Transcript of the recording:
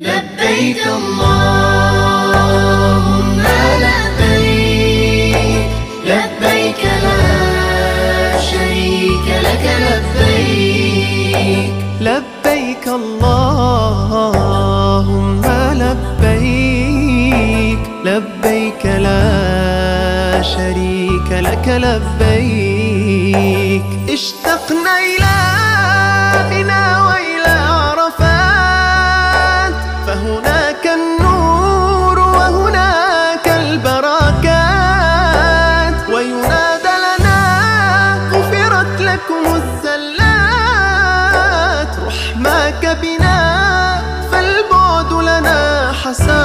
لبيك اللهم لبيك لبيك لا شريك لك لبيك. لبيك اللهم لبيك لبيك لا شريك لك لبيك. اشتقنا إلى لكم الزلات رحماك بنا فالبعد لنا حسرات.